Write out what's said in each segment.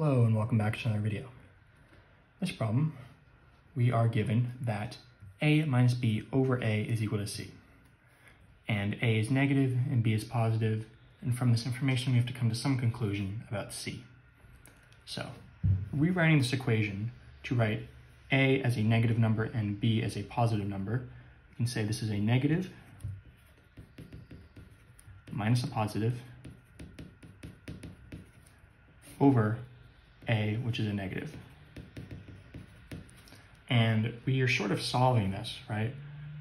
Hello and welcome back to another video. This problem, we are given that a minus b over a is equal to c. And a is negative and b is positive, and from this information we have to come to some conclusion about c. So, rewriting this equation to write a as a negative number and b as a positive number, we can say this is a negative minus a positive over a, which is a negative. And we are sort of solving this, right?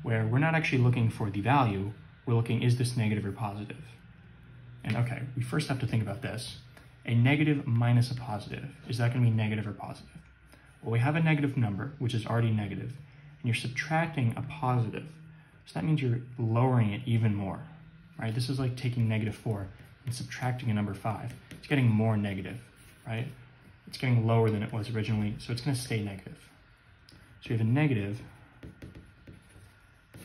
Where we're not actually looking for the value, we're looking, is this negative or positive? And okay, we first have to think about this. A negative minus a positive, is that gonna be negative or positive? Well, we have a negative number, which is already negative, and you're subtracting a positive. So that means you're lowering it even more, right? This is like taking negative four and subtracting a number five. It's getting more negative, right? It's getting lower than it was originally, so it's going to stay negative. So we have a negative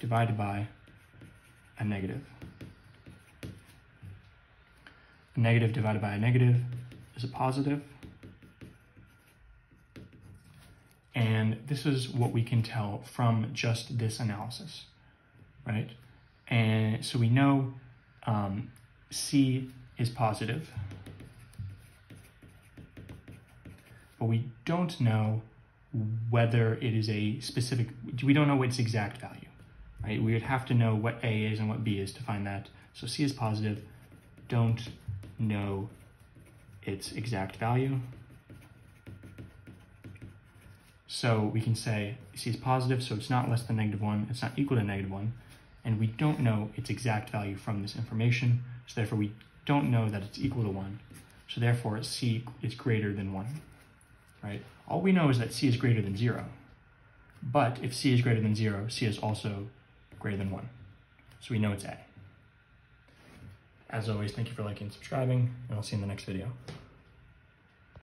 divided by a negative. A negative divided by a negative is a positive. And this is what we can tell from just this analysis, right? And so we know um, C is positive. But we don't know whether it is a specific, we don't know its exact value, right? We would have to know what A is and what B is to find that. So C is positive, don't know its exact value. So we can say C is positive, so it's not less than negative one, it's not equal to negative one, and we don't know its exact value from this information, so therefore we don't know that it's equal to one. So therefore C is greater than one right? All we know is that c is greater than 0. But if c is greater than 0, c is also greater than 1. So we know it's a. As always, thank you for liking and subscribing, and I'll see you in the next video.